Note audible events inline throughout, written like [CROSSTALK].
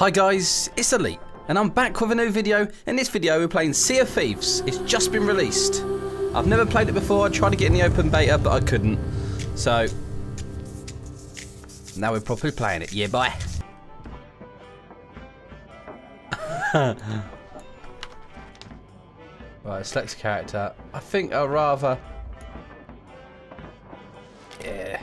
Hi guys, it's Elite, and I'm back with a new video. In this video we're playing Sea of Thieves. It's just been released. I've never played it before, I tried to get in the open beta, but I couldn't. So, now we're properly playing it. Yeah, bye. [LAUGHS] right, select a character. I think I'd rather... Yeah.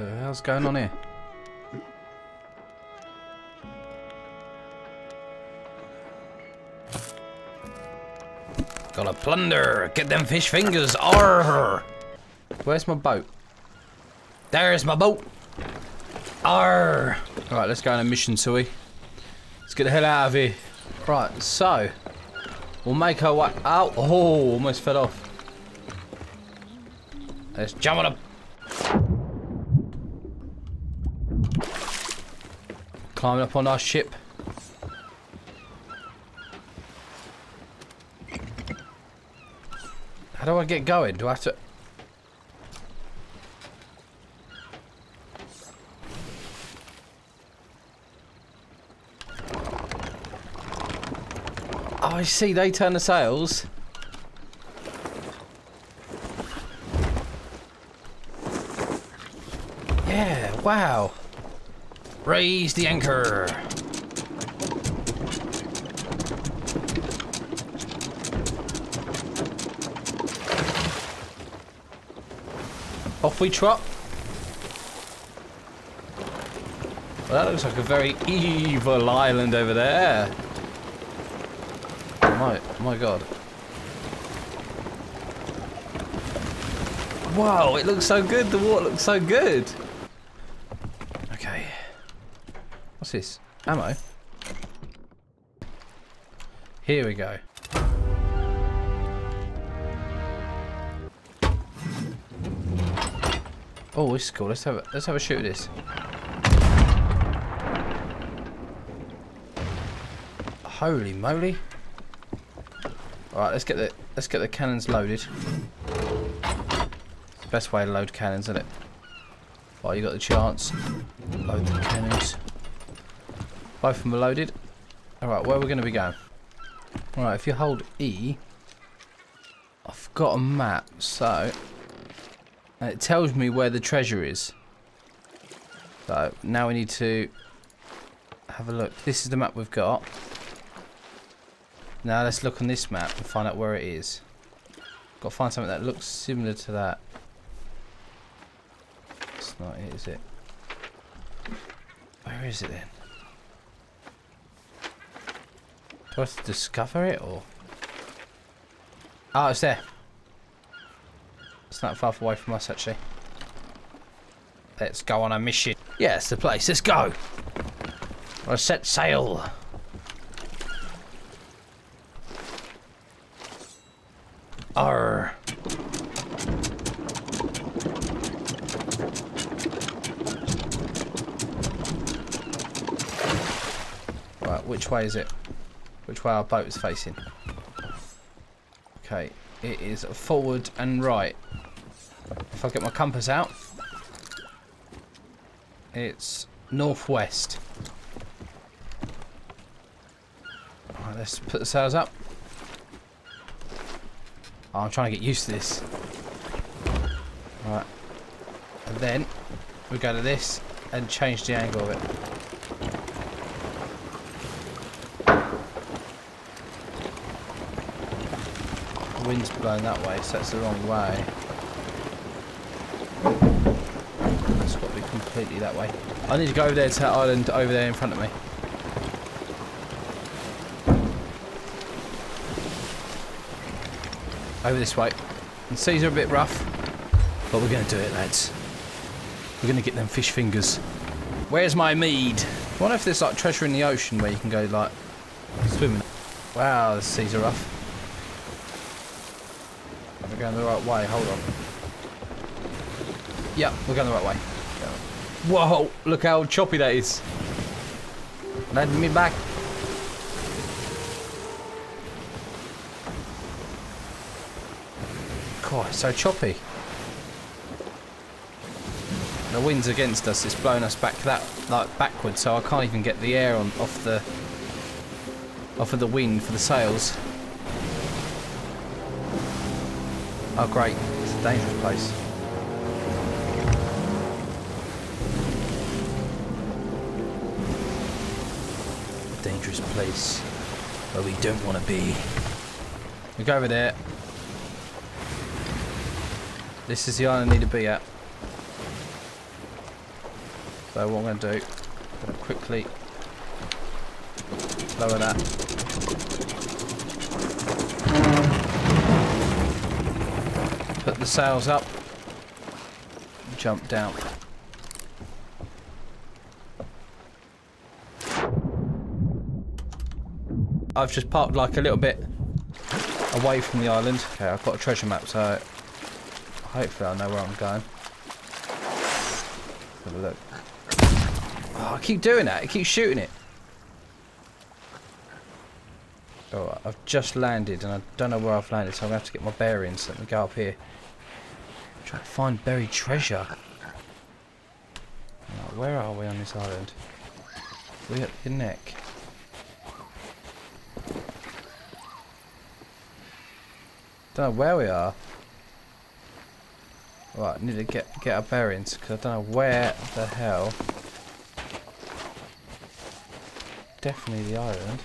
Uh, the hell's going on here? Gotta plunder! Get them fish fingers! Arr! Where's my boat? There's my boat! Arr! Alright, let's go on a mission, Sui. Let's get the hell out of here. Right, so we'll make our way out. Oh, almost fell off. Let's jump on a climbing up on our ship. How do I get going? Do I have to... Oh, I see. They turn the sails. Yeah, wow. Raise the anchor. Off we trot. Well, that looks like a very evil island over there. My, my god. Wow, it looks so good. The water looks so good. Okay. What's this? Ammo? Here we go. Oh, this is cool. Let's have a, let's have a shoot at this. Holy moly! All right, let's get the let's get the cannons loaded. It's the best way to load cannons, isn't it? Well, you got the chance. Load the cannons. Both of them are loaded. All right, where are we going to be going? All right, if you hold E, I've got a map, so it tells me where the treasure is. So now we need to have a look. This is the map we've got. Now let's look on this map and find out where it is. Got to find something that looks similar to that. It's not it, is it? Where is it then? Do I have to discover it or? Oh, it's there. It's not far away from us, actually. Let's go on a mission. Yeah, it's the place. Let's go. Let's set sail. Arr. Right, which way is it? Which way our boat is facing? Okay, it is forward and right. If I get my compass out, it's northwest. Let's put the sails up. Oh, I'm trying to get used to this. Right. And then we go to this and change the angle of it. Wind's blowing that way, so that's the wrong way. It's got to be completely that way. I need to go over there to that island over there in front of me. Over this way. The seas are a bit rough, but we're going to do it, lads. We're going to get them fish fingers. Where's my mead? I wonder if there's like treasure in the ocean where you can go like swimming. Wow, the seas are rough. Going the right way, hold on. Yeah, we're going the right way. Whoa, look how choppy that is. Let me back. God, so choppy. the wind's against us. It's blowing us back that like backwards, so I can't even get the air on off the off of the wind for the sails. Oh great, it's a dangerous place. dangerous place where we don't want to be. We go over there. This is the island I need to be at. So what I'm going to do, I'm going to quickly lower that. The sails up. Jump down. I've just parked like a little bit away from the island. Okay, I've got a treasure map, so hopefully I know where I'm going. Have a look. Oh, I keep doing that. I keep shooting it. Oh, I've just landed and I don't know where I've landed, so I'm going to have to get my bearings. Let me go up here. Try to find buried treasure. Where are we on this island? We at the neck. Don't know where we are. Right, need to get get our bearings because I don't know where the hell. Definitely the island.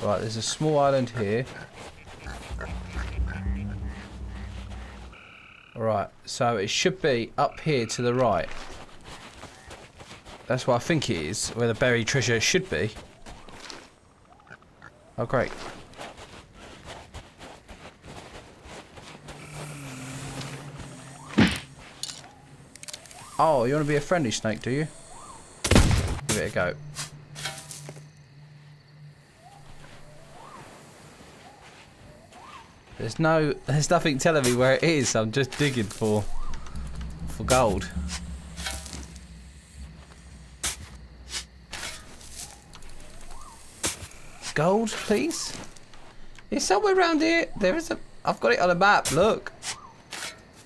Right, there's a small island here. Right, so it should be up here to the right. That's what I think it is, where the buried treasure should be. Oh, great. Oh, you want to be a friendly snake, do you? Give it a go. There's no, there's nothing telling me where it is. I'm just digging for, for gold. Gold, please. It's somewhere around here. There is a. I've got it on a map. Look.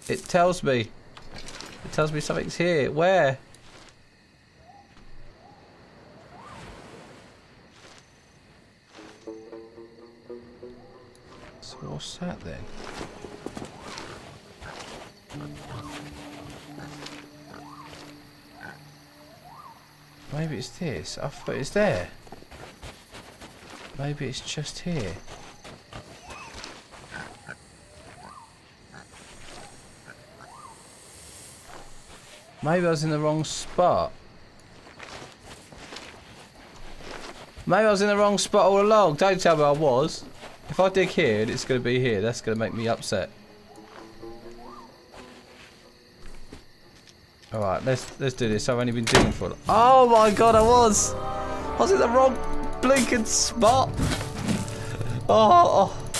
It tells me. It tells me something's here. Where? What's that then? Maybe it's this. I thought it's there. Maybe it's just here. Maybe I was in the wrong spot. Maybe I was in the wrong spot all along. Don't tell me I was. If I dig here and it's going to be here, that's going to make me upset. Alright, let's let's do this. I've only been digging for... Oh my god, I was! I was in the wrong blinking spot! Oh, oh!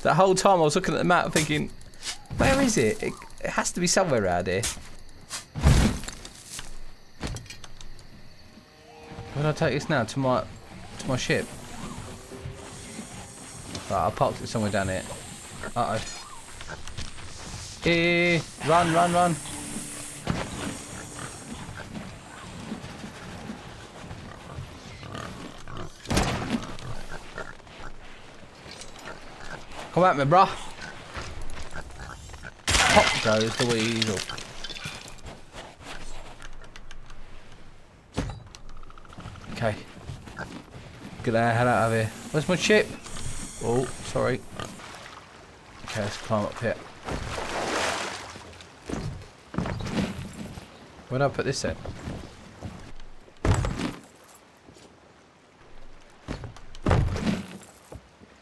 That whole time I was looking at the map thinking, where is it? It, it has to be somewhere around here. Where I take this now? To my to my ship? Right, I parked it somewhere down here. Uh oh. Eh, run, run, run. Come at me, bruh goes the weasel. Okay. Get the hell out of here. Where's my ship? Oh, sorry. Okay, let's climb up here. Where do I put this in?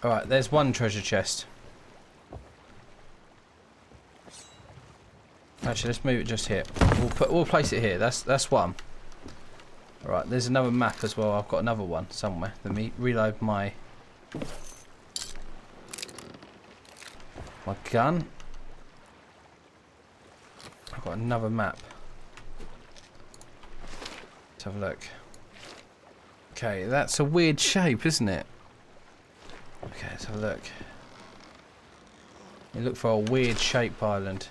Alright, there's one treasure chest. Actually, let's move it just here. We'll put, we'll place it here. That's that's one. All right. There's another map as well. I've got another one somewhere. Let me reload my my gun. I've got another map. Let's have a look. Okay, that's a weird shape, isn't it? Okay, let's have a look. You look for a weird shape island.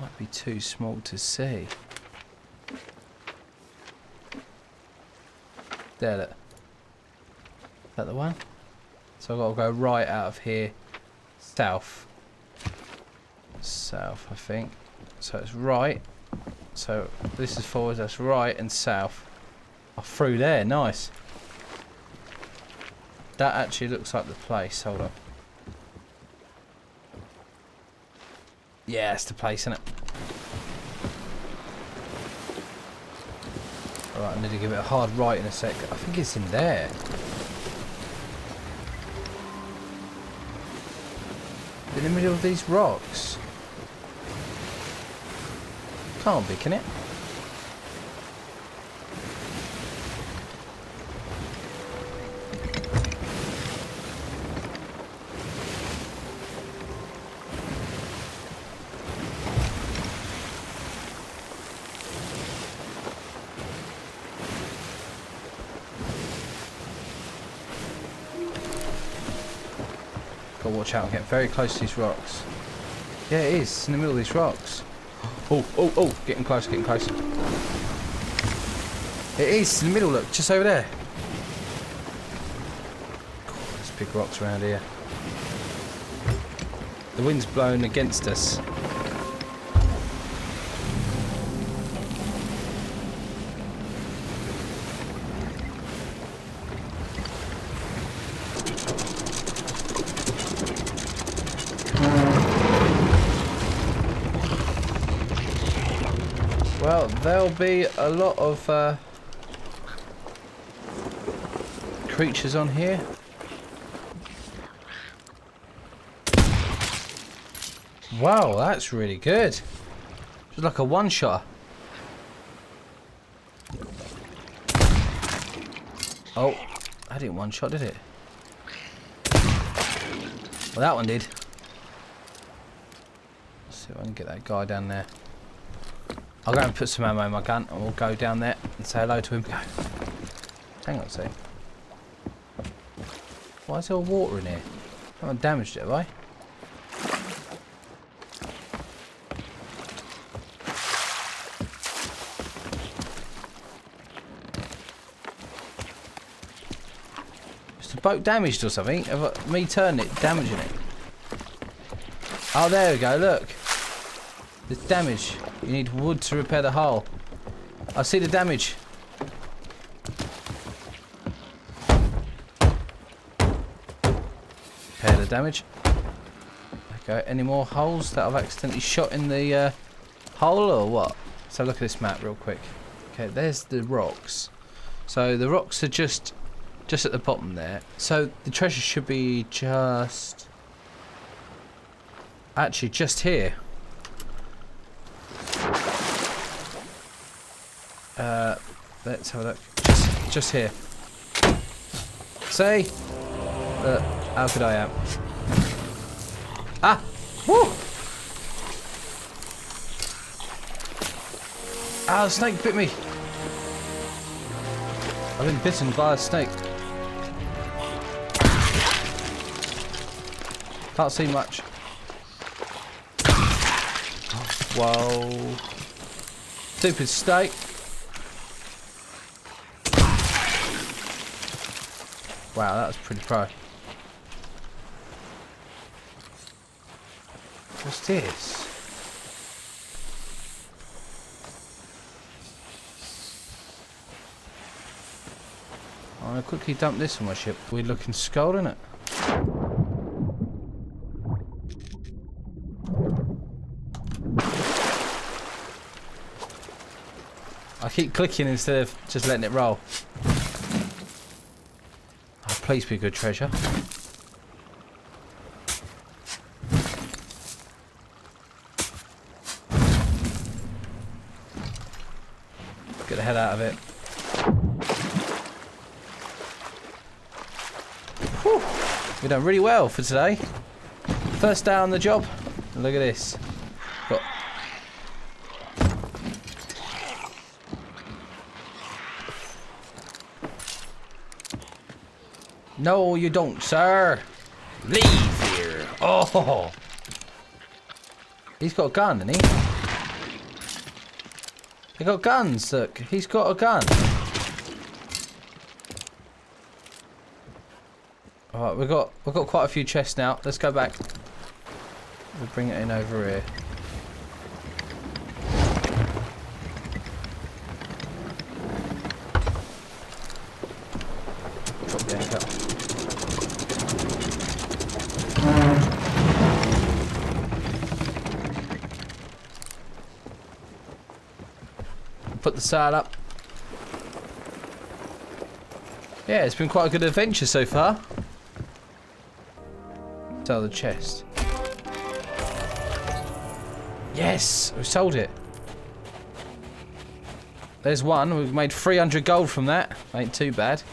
Might be too small to see. There, look. Is that the one? So I've got to go right out of here. South. South, I think. So it's right. So this is forward, that's right, and south. Oh, through there, nice. That actually looks like the place, hold on. Yeah, it's the place, isn't it? Alright, I need to give it a hard right in a sec. I think it's in there. In the middle of these rocks. Can't be, can it? Gotta watch out, getting very close to these rocks. Yeah, it is. It's in the middle of these rocks. Oh, oh, oh, getting close, getting close. It is in the middle, look, just over there. God, there's big rocks around here. The wind's blowing against us. There'll be a lot of uh, creatures on here. Wow, that's really good. Just like a one-shot. Oh, I didn't one-shot, did it? Well, that one did. Let's see if I can get that guy down there. I'll go and put some ammo in my gun and we'll go down there and say hello to him. Hang on a second. Why is there water in here? I haven't damaged it, have I? Is the boat damaged or something? Have I, me turning it, damaging it? Oh, there we go, look. There's damage. You need wood to repair the hull. I see the damage. Repair the damage. Okay, any more holes that I've accidentally shot in the uh, hole or what? So look at this map real quick. Okay, there's the rocks. So the rocks are just just at the bottom there. So the treasure should be just actually just here. Uh, let's have a look. Just, just here. Say, uh, how could I am? Ah! Woo! Ah, the snake bit me. I've been bitten by a snake. Can't see much. Whoa. Stupid snake. Wow, that was pretty pro. What's this? I'm gonna quickly dump this on my ship. We're looking skull, isn't it? I keep clicking instead of just letting it roll. Please be good treasure. Get the head out of it. Whew. We've done really well for today. First day on the job. Look at this. Got No, you don't, sir. Leave here. Oh. He's got a gun, hasn't he? They got guns, look. He's got a gun. Alright, we've got we've got quite a few chests now. Let's go back. We'll bring it in over here. Drop the anchor. Put the sail up. Yeah, it's been quite a good adventure so far. Sell the chest. Yes, we sold it. There's one. We've made 300 gold from that. Ain't too bad.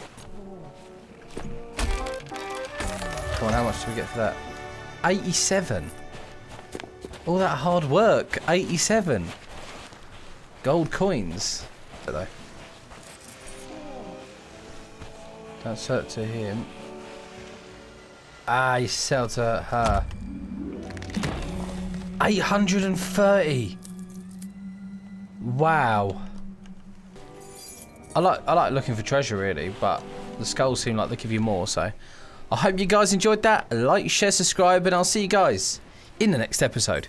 Come on, how much do we get for that? 87. All that hard work. 87. Gold coins. Though. Don't sell it to him. Ah, you sell to her. 830. Wow. I like I like looking for treasure really, but the skulls seem like they give you more, so I hope you guys enjoyed that. Like, share, subscribe, and I'll see you guys in the next episode.